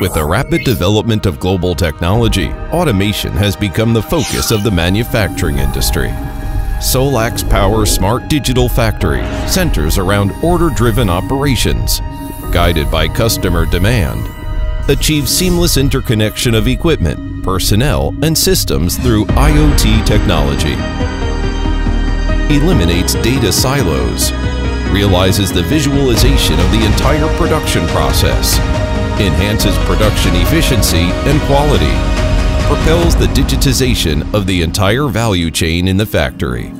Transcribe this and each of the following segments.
With the rapid development of global technology, automation has become the focus of the manufacturing industry. SolaX Power Smart Digital Factory centers around order-driven operations, guided by customer demand. Achieve seamless interconnection of equipment, personnel, and systems through IoT technology. Eliminates data silos. Realizes the visualization of the entire production process. Enhances production efficiency and quality propels the digitization of the entire value chain in the factory.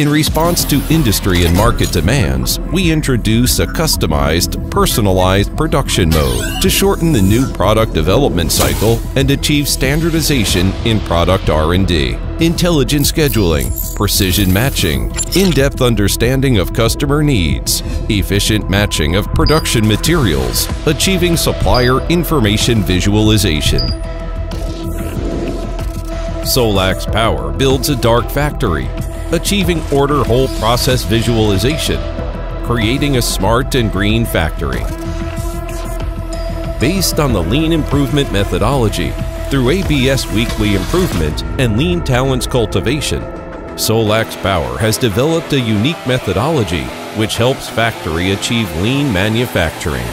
In response to industry and market demands, we introduce a customized, personalized production mode to shorten the new product development cycle and achieve standardization in product R&D. Intelligent scheduling, precision matching, in-depth understanding of customer needs, efficient matching of production materials, achieving supplier information visualization, SolaX Power builds a dark factory, achieving order whole process visualization, creating a smart and green factory. Based on the Lean Improvement methodology, through ABS Weekly Improvement and Lean Talents Cultivation, SolaX Power has developed a unique methodology which helps factory achieve lean manufacturing.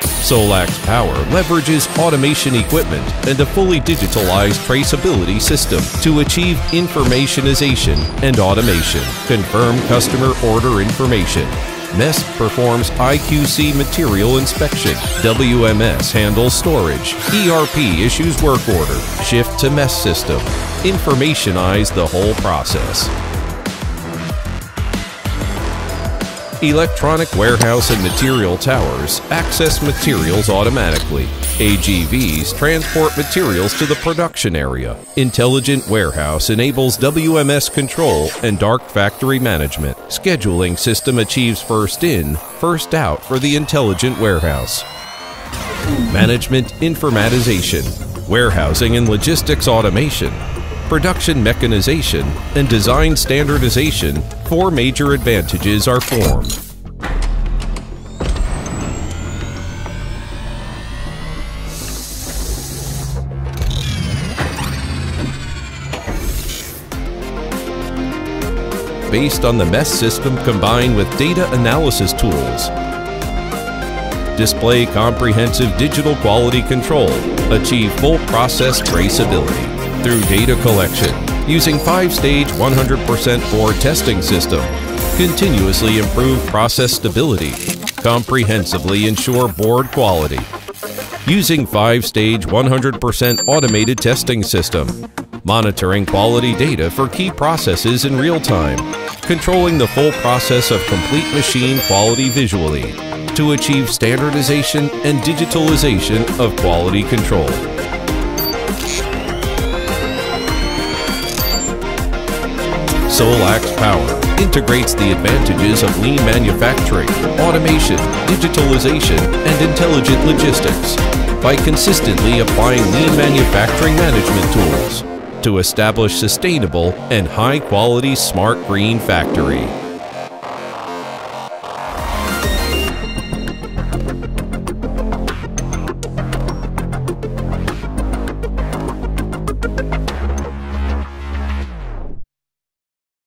SolaX Power leverages automation equipment and a fully digitalized traceability system to achieve informationization and automation. Confirm customer order information. MES performs IQC material inspection. WMS handles storage. ERP issues work order. Shift to MES system. Informationize the whole process. Electronic warehouse and material towers access materials automatically. AGVs transport materials to the production area. Intelligent Warehouse enables WMS control and dark factory management. Scheduling system achieves first in, first out for the intelligent warehouse. Management informatization, warehousing and logistics automation, production mechanization, and design standardization, four major advantages are formed. Based on the MES system combined with data analysis tools, display comprehensive digital quality control, achieve full process traceability through data collection using five-stage 100% board testing system, continuously improve process stability, comprehensively ensure board quality. Using five-stage 100% automated testing system, monitoring quality data for key processes in real time, controlling the full process of complete machine quality visually to achieve standardization and digitalization of quality control. SolaX Power integrates the advantages of lean manufacturing, automation, digitalization, and intelligent logistics by consistently applying lean manufacturing management tools to establish sustainable and high-quality smart green factory.